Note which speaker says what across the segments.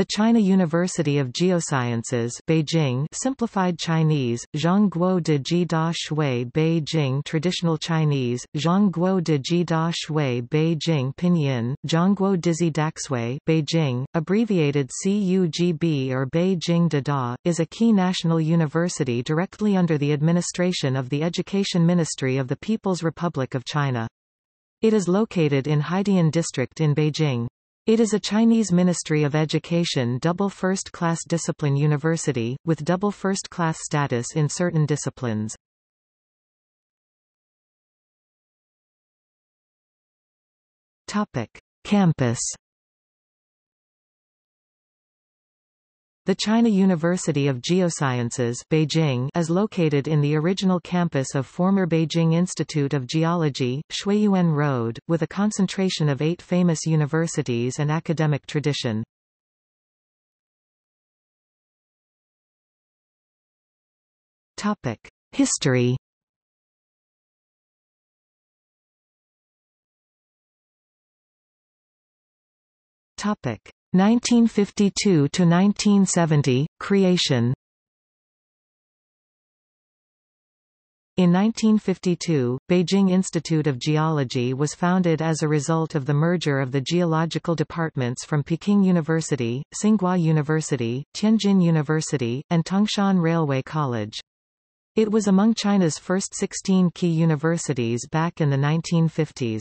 Speaker 1: The China University of Geosciences Beijing simplified Chinese, Zhongguo de Ji Da Shui Beijing Traditional Chinese, Zhongguo de Ji Da Shui Beijing Pinyin, Zhongguo Dizhi Daxue Beijing, abbreviated CUGB or Beijing de Da, is a key national university directly under the administration of the Education Ministry of the People's Republic of China. It is located in Haidian District in Beijing. It is a Chinese Ministry of Education double first-class discipline university, with double first-class status in certain disciplines. Topic. Campus The China University of Geosciences Beijing is located in the original campus of former Beijing Institute of Geology, Xueyuan Road, with a concentration of eight famous universities and academic tradition. History Topic 1952 to 1970 creation In 1952, Beijing Institute of Geology was founded as a result of the merger of the geological departments from Peking University, Tsinghua University, Tianjin University, and Tangshan Railway College. It was among China's first 16 key universities back in the 1950s.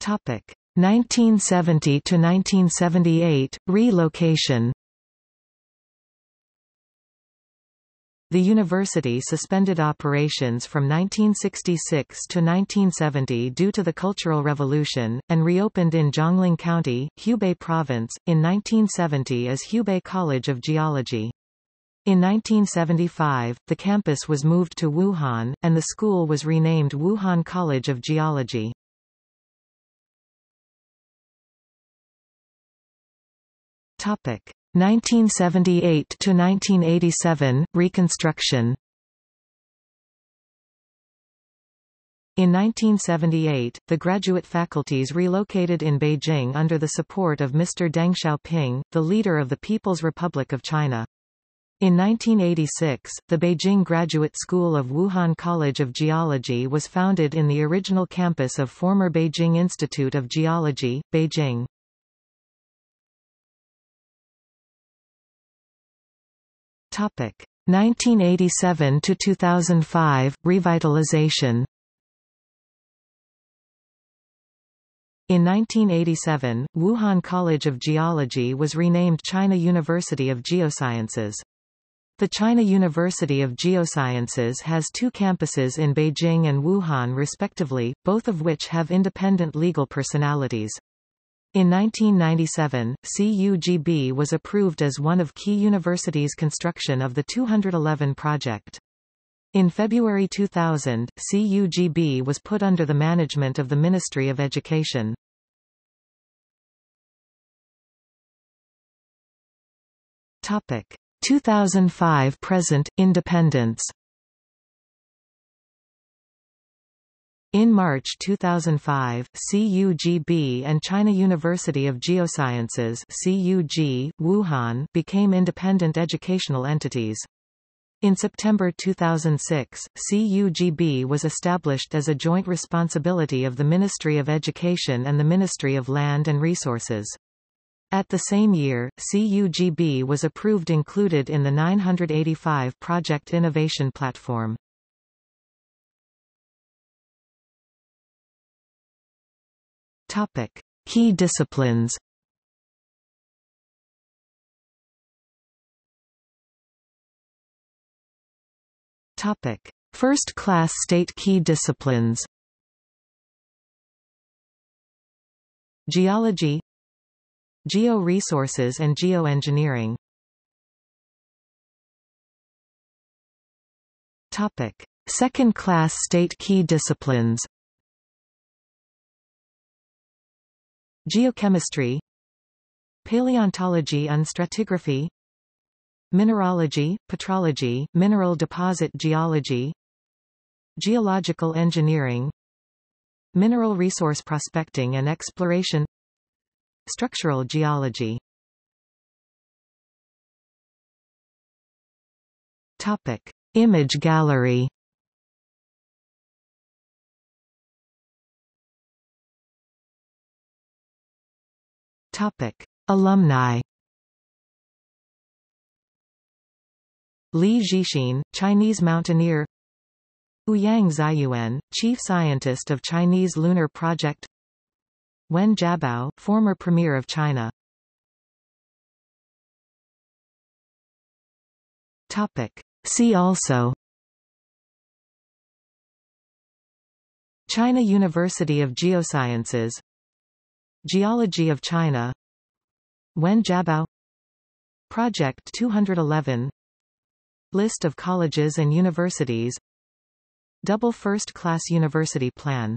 Speaker 1: Topic 1970 to 1978 relocation. The university suspended operations from 1966 to 1970 due to the Cultural Revolution, and reopened in Jiangling County, Hubei Province, in 1970 as Hubei College of Geology. In 1975, the campus was moved to Wuhan, and the school was renamed Wuhan College of Geology. Topic 1978 to 1987 reconstruction. In 1978, the graduate faculties relocated in Beijing under the support of Mr. Deng Xiaoping, the leader of the People's Republic of China. In 1986, the Beijing Graduate School of Wuhan College of Geology was founded in the original campus of former Beijing Institute of Geology, Beijing. Topic 1987 to 2005 revitalization. In 1987, Wuhan College of Geology was renamed China University of Geosciences. The China University of Geosciences has two campuses in Beijing and Wuhan respectively, both of which have independent legal personalities. In 1997, CUGB was approved as one of Key University's construction of the 211 project. In February 2000, CUGB was put under the management of the Ministry of Education. Topic 2005 present independence In March 2005, CUGB and China University of Geosciences CUG, Wuhan became independent educational entities. In September 2006, CUGB was established as a joint responsibility of the Ministry of Education and the Ministry of Land and Resources. At the same year, CUGB was approved included in the 985 Project Innovation Platform. Topic: Key disciplines. Topic: First-class state key disciplines. Geology, Geo-resources and geoengineering. Topic: Second-class state key disciplines. Geochemistry Paleontology and stratigraphy Mineralogy, petrology, mineral deposit geology Geological engineering Mineral resource prospecting and exploration Structural geology Topic. Image gallery Topic. Alumni. Li Zhixin, Chinese mountaineer. Ouyang Ziyuan, chief scientist of Chinese Lunar Project. Wen Jiabao, former premier of China. Topic. See also. China University of Geosciences Geology of China. Wen Jiabao. Project 211 List of colleges and universities. Double first-class university plan